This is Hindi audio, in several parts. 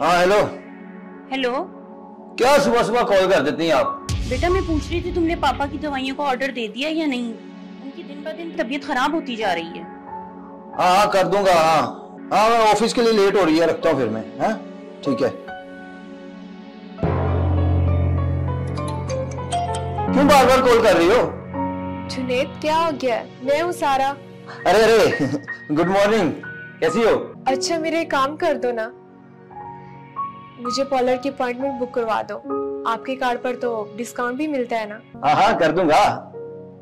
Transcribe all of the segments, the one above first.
हाँ हेलो हेलो क्या सुबह सुबह कॉल कर देती हैं आप? बेटा मैं पूछ रही थी तुमने पापा की दवाइयों का ऑर्डर दे दिया या नहीं? उनकी दिन ब दिन तबीयत खराब होती जा रही है। हाँ हाँ कर दूँगा हाँ। हाँ मैं ऑफ़िस के लिए लेट हो रही है रखता हूँ फिर मैं हाँ? ठीक है। क्यों बार बार कॉल कर रही हो? जुनेद क्या हो गया? मैं हूँ सारा। अरे अरे गुड मॉर्निंग कैसी हो? अच्छा मेरे काम कर दो ना। मुझे पॉलर की अपॉइंटमेंट बुक करवा दो। आपके कार्ड पर तो डिस्काउंट भी मिलता है ना? हाँ हाँ कर दूँगा।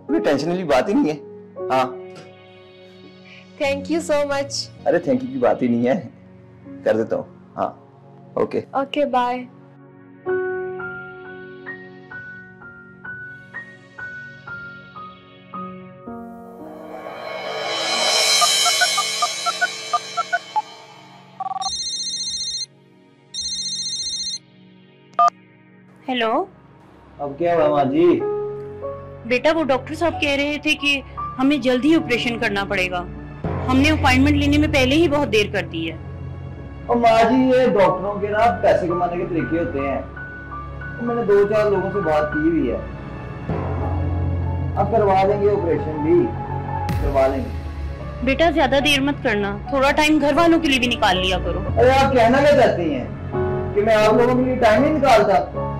कोई टेंशन वाली बात ही नहीं है। हाँ। थैंक यू सो मच अरे थैंक यू की बात ही नहीं है। कर देता हूँ। हाँ। Okay okay bye hello. अब क्या हुआ माँ जी बेटा वो डॉक्टर साहब कह रहे थे कि हमें जल्द ही ऑपरेशन करना पड़ेगा। हमने अपॉइंटमेंट लेने में पहले ही बहुत देर कर दी है। और माँ जी ये डॉक्टरों के ना पैसे कमाने के तरीके होते हैं। तो मैंने दो चार लोगों से बात की हुई है। अब करवा लेंगे ऑपरेशन भी। करवा लेंगे। बेटा ज़्यादा देर मत करना। थोड़ा टाइम घर वालों के लिए भी निकाल लिया करो। अरे आप कहना क्या चाहती हैं? कि मैं आप लोगों के लिए टाइम नहीं निकालता।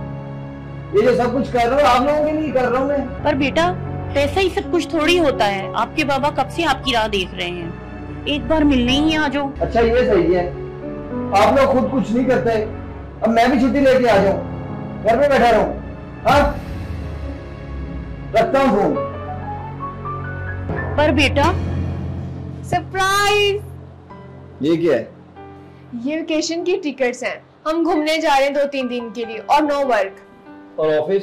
ये जो सब कुछ कर रहा हूँ आप लोगों के लिए कर रहा हूँ मैं। पर बेटा पैसा ही सब कुछ थोड़ी होता है। आपके बाबा कब से आपकी राह देख रहे हैं? एक बार मिलने ही आ जाओ अच्छा ये सही है। आप लोग खुद कुछ नहीं करते। अब मैं भी छुट्टी लेके आ जाऊँ। घर में बैठा रहूँ। हाँ? रखता हूँ फ़ोन पर बेटा सरप्राइज़ ये क्या है? ये वेकेशन की टिकट्स हैं। हम घूमने जा रहे हैं दो तीन दिन के लिए और नो वर्क और ऑफ़िस?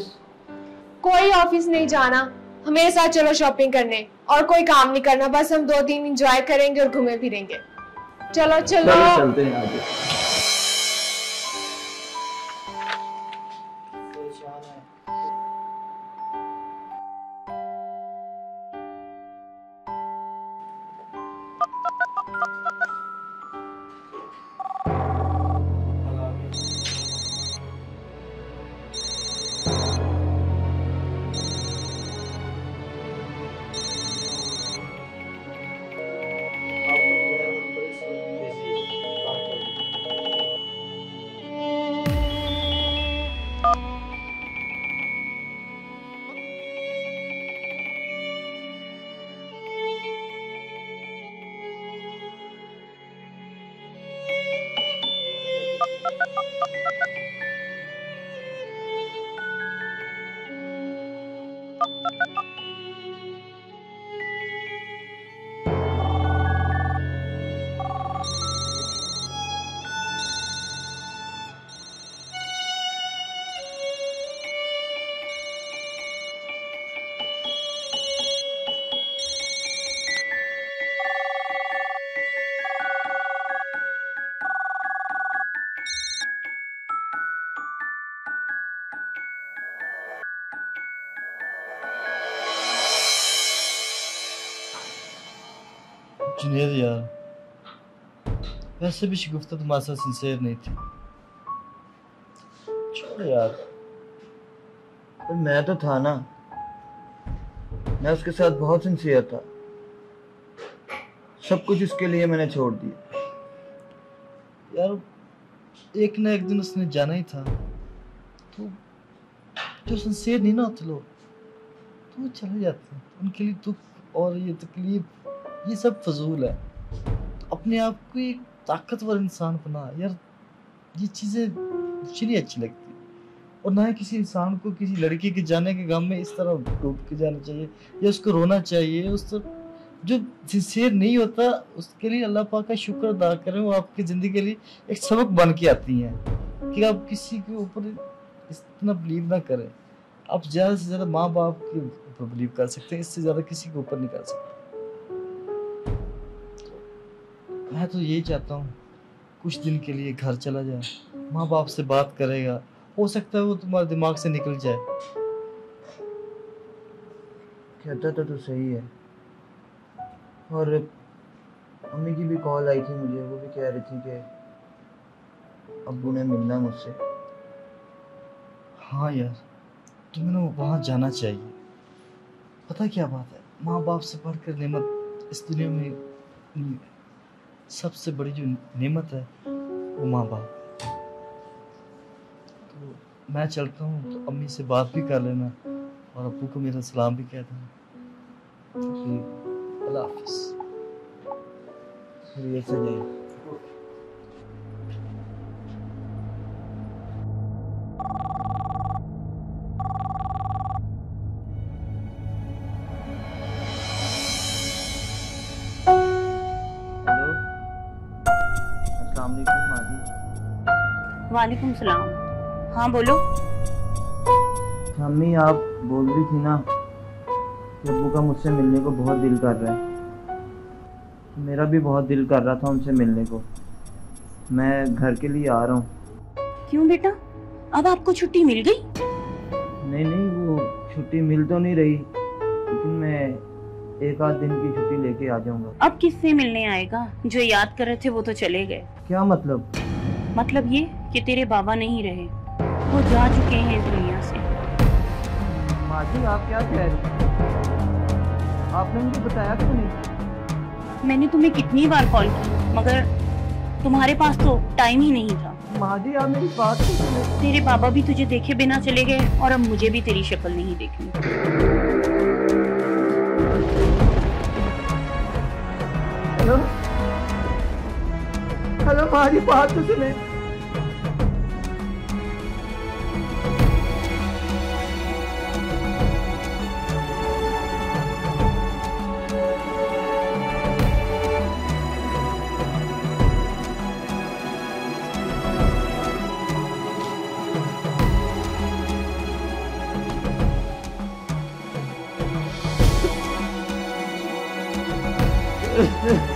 कोई ऑफ़िस नहीं जाना। हमारे साथ चलो शॉपिंग करने। और कोई काम नहीं करना। बस हम दो तीन इंजॉय करेंगे और घूमे फिरेंगे। चलो चलो। चलो चलते हैं आगे। जुनेद यार वैसे भी शगुफ्ता तुम्हारे साथ सिंसेयर नहीं थी छोड़ यार पर मैं तो था ना मैं उसके साथ बहुत सिंसियर था सब कुछ उसके लिए मैंने छोड़ दिया यार एक ना एक दिन उसने जाना ही था तो जो सिंसेयर नहीं ना होते लोग तो वो चले जाते उनके लिए दुख और ये तकलीफ़ ये सब फजूल है। अपने आप को एक ताकतवर इंसान बना। यार, ये चीज़ें मुझे अच्छी लगती और ना ही किसी इंसान को किसी लड़की के जाने के गम में इस तरह डूब के जाना चाहिए, या उसको रोना चाहिए, उस तरह जो सिंसियर नहीं होता, उसके लिए अल्लाह पाक का शुक्र अदा करें, वो आपकी ज़िंदगी के लिए एक सबक बन के आती हैं कि आप किसी के ऊपर इतना बिलीव ना करें। आप ज़्यादा से ज़्यादा माँ बाप के ऊपर बिलीव कर सकते हैं, इससे ज़्यादा किसी के ऊपर नहीं कर सकते। मैं तो यही चाहता हूँ कुछ दिन के लिए घर चला जाए। माँ बाप से बात करेगा। हो सकता है वो तुम्हारे दिमाग से निकल जाए। कहता तो, तो सही है। और मम्मी की भी कॉल आई थी मुझे वो भी कह रही थी कि अब्बू ने मिलना मुझसे। हाँ यार तुम्हें ना वहाँ जाना चाहिए। पता क्या बात है? माँ बाप से बढ़कर नेमत इस दुनिया में नहीं है। सबसे बड़ी जो नेमत है वो माँ बाप तो मैं चलता हूँ तो अम्मी से बात भी कर लेना और अबू को मेरा सलाम भी कह देना। तो अल्लाह हाफिज़। अस्सलाम वालेकुम सलाम। हाँ बोलो। अम्मी आप बोल रही थी ना कि अब्बू का मुझसे मिलने को बहुत दिल कर रहा है। मेरा भी बहुत दिल कर रहा था उनसे मिलने को। मैं घर के लिए आ रहा हूँ। क्यों बेटा? अब आपको छुट्टी मिल गई? नहीं नहीं वो छुट्टी मिल तो नहीं रही लेकिन मैं एक आध दिन की छुट्टी लेके आ जाऊँगा। अब किससे मिलने आएगा? जो याद कर रहे थे वो तो चले गए। क्या मतलब? मतलब ये कि तेरे बाबा नहीं रहे। वो जा चुके हैं इस दुनिया से। माँ जी आप क्या कह रही आपने मुझे बताया क्यों नहीं। मैंने तुम्हें कितनी बार कॉल की मगर तुम्हारे पास तो टाइम ही नहीं था। माँ जी आप मेरी बात तो तेरे बाबा भी तुझे देखे बिना चले गए और अब मुझे भी तेरी शक्ल नहीं देखनी। माँ बात सुने। है